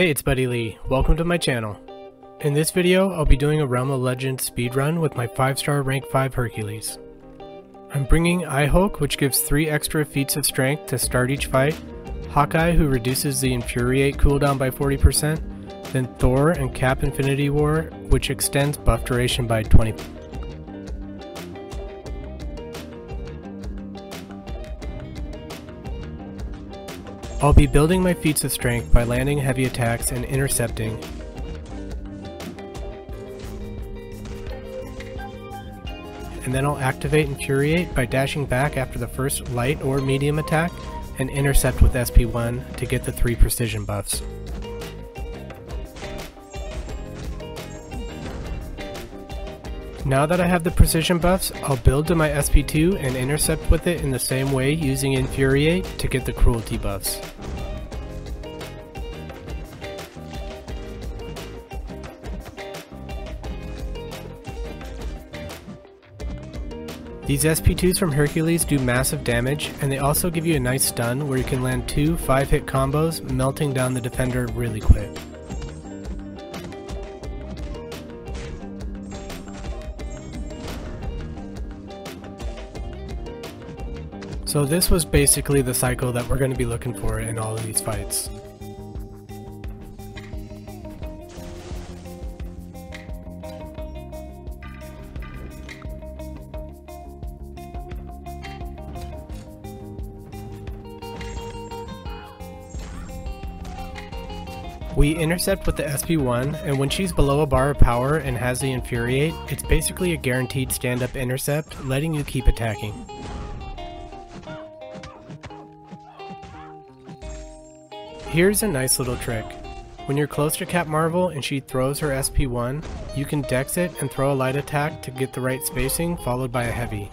Hey, it's Buddy Lee. Welcome to my channel. In this video, I'll be doing a Realm of Legends speedrun with my 5-star rank 5 Hercules. I'm bringing Ihulk, which gives 3 extra feats of strength to start each fight, Hawkeye, who reduces the Infuriate cooldown by 40%, then Thor and Cap Infinity War, which extends buff duration by 20 I'll be building my feats of strength by landing heavy attacks and intercepting. And then I'll activate Infuriate by dashing back after the first light or medium attack and intercept with SP1 to get the 3 precision buffs. Now that I have the precision buffs, I'll build to my SP2 and intercept with it in the same way using Infuriate to get the cruelty buffs. These SP2s from Hercules do massive damage, and they also give you a nice stun where you can land two 5-hit combos, melting down the defender really quick. So this was basically the cycle that we're going to be looking for in all of these fights. We intercept with the SP1, and when she's below a bar of power and has the Infuriate, it's basically a guaranteed stand-up intercept, letting you keep attacking. Here's a nice little trick. When you're close to Cap Marvel and she throws her SP1, you can dex it and throw a light attack to get the right spacing followed by a heavy.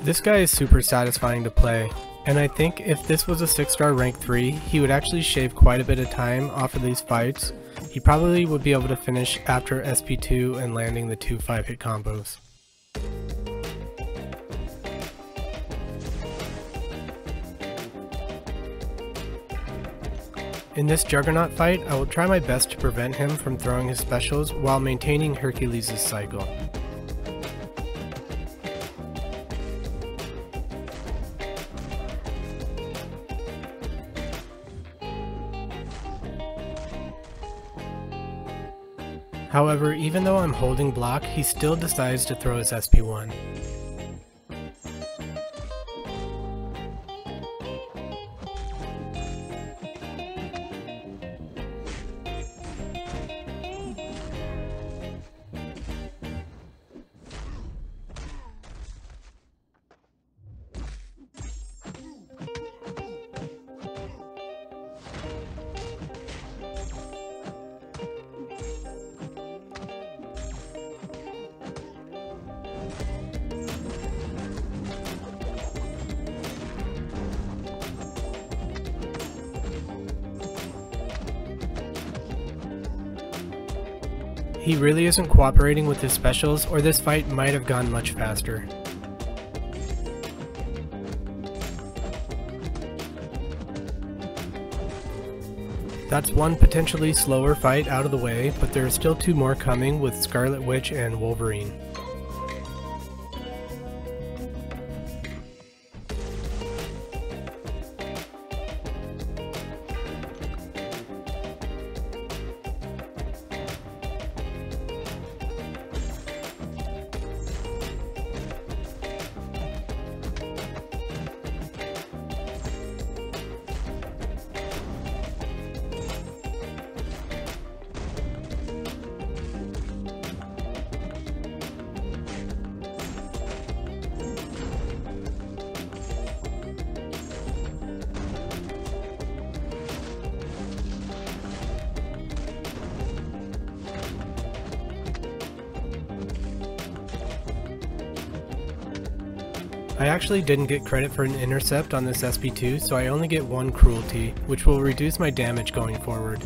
This guy is super satisfying to play, and I think if this was a 6 star rank 3, he would actually shave quite a bit of time off of these fights. He probably would be able to finish after SP2 and landing the two 5 hit combos. In this Juggernaut fight, I will try my best to prevent him from throwing his specials while maintaining Hercules' cycle. However, even though I'm holding block, he still decides to throw his SP1. He really isn't cooperating with his specials or this fight might have gone much faster. That's one potentially slower fight out of the way, but there are still two more coming with Scarlet Witch and Wolverine. I actually didn't get credit for an intercept on this SP2, so I only get one cruelty, which will reduce my damage going forward.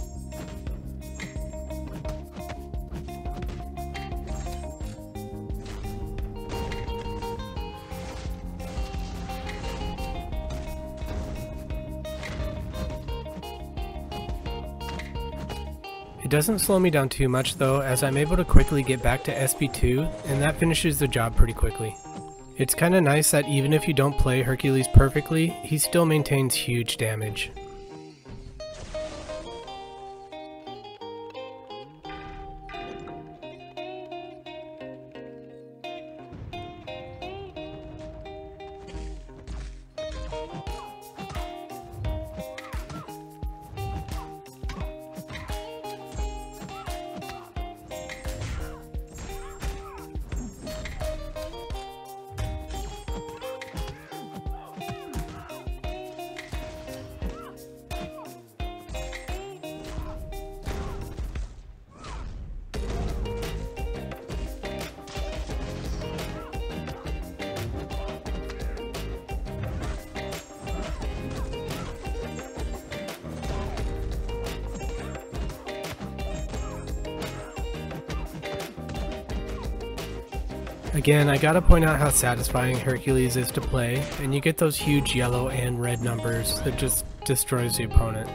It doesn't slow me down too much though, as I'm able to quickly get back to SP2, and that finishes the job pretty quickly. It's kinda nice that even if you don't play Hercules perfectly, he still maintains huge damage. Again, I gotta point out how satisfying Hercules is to play, and you get those huge yellow and red numbers that just destroys the opponent.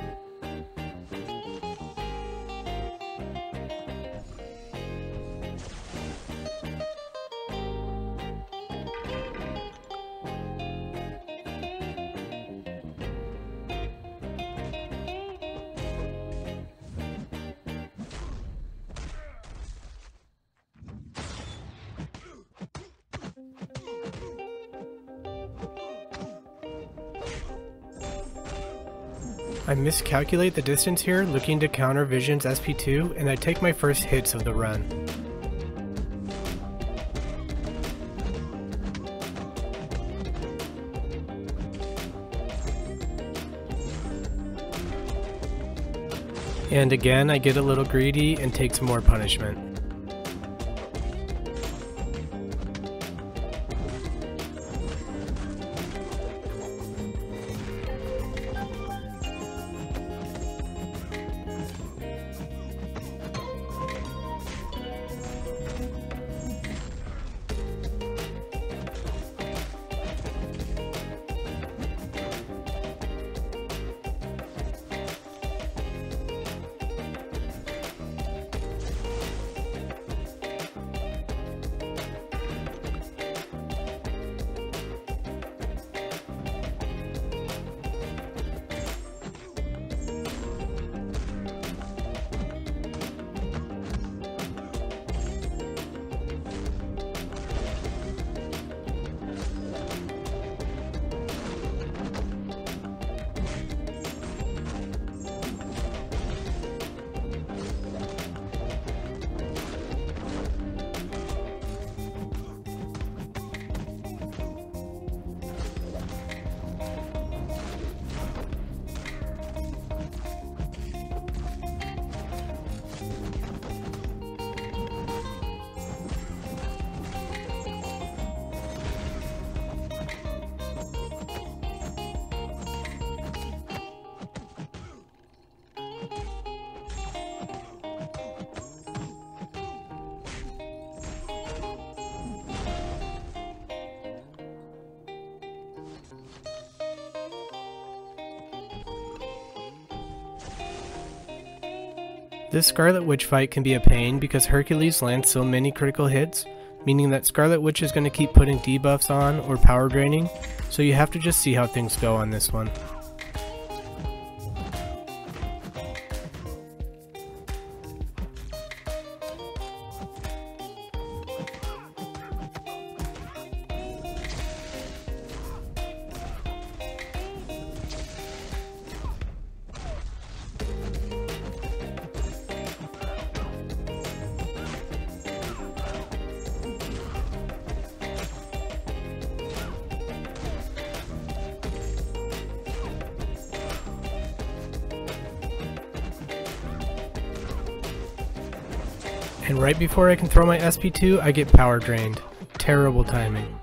I miscalculate the distance here looking to counter Vision's SP2 and I take my first hits of the run. And again I get a little greedy and take some more punishment. This Scarlet Witch fight can be a pain because Hercules lands so many critical hits, meaning that Scarlet Witch is going to keep putting debuffs on or power draining, so you have to just see how things go on this one. and right before I can throw my SP2, I get power drained. Terrible timing.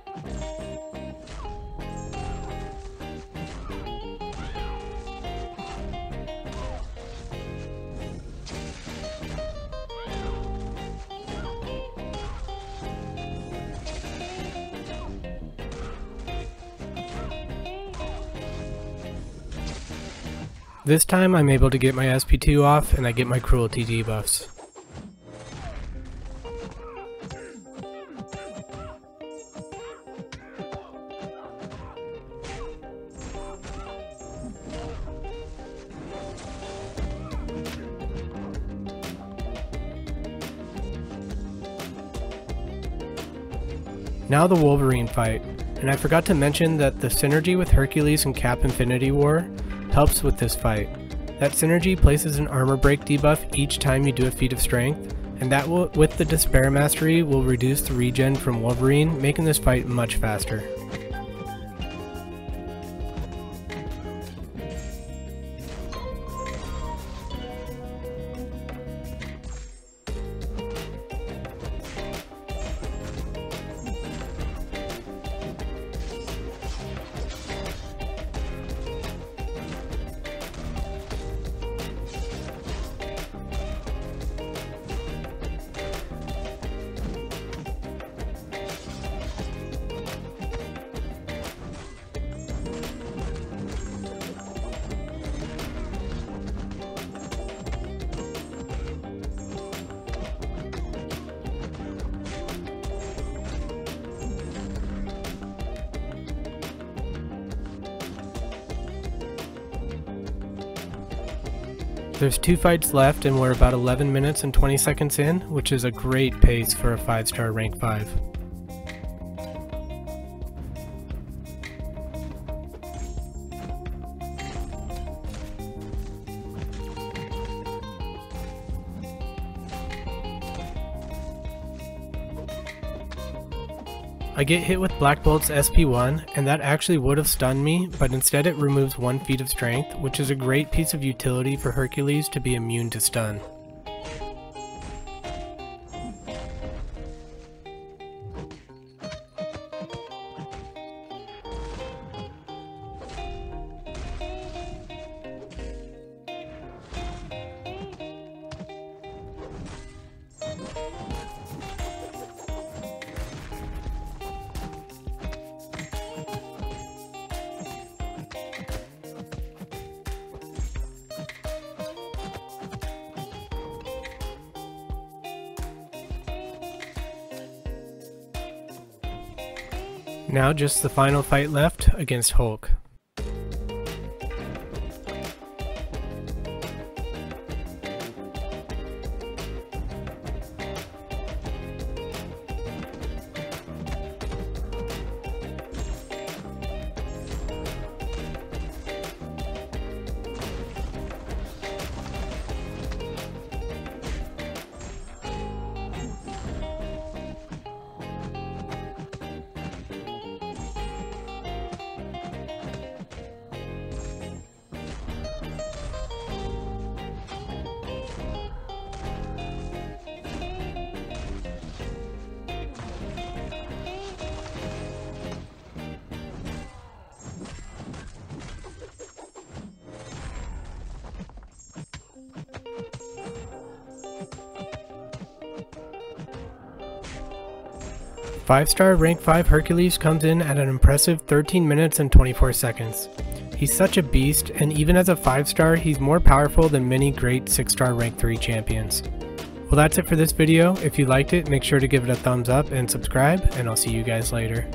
This time I'm able to get my SP2 off and I get my cruelty debuffs. Now the Wolverine fight, and I forgot to mention that the synergy with Hercules and Cap Infinity War helps with this fight. That synergy places an armor break debuff each time you do a feat of strength, and that will, with the Despair Mastery will reduce the regen from Wolverine, making this fight much faster. There's two fights left and we're about 11 minutes and 20 seconds in, which is a great pace for a 5 star rank 5. I get hit with Black Bolt's SP1, and that actually would have stunned me, but instead it removes 1 feat of strength, which is a great piece of utility for Hercules to be immune to stun. Now just the final fight left against Hulk. Five star rank 5 Hercules comes in at an impressive 13 minutes and 24 seconds. He's such a beast, and even as a 5 star, he's more powerful than many great 6 star rank 3 champions. Well that's it for this video, if you liked it make sure to give it a thumbs up and subscribe, and I'll see you guys later.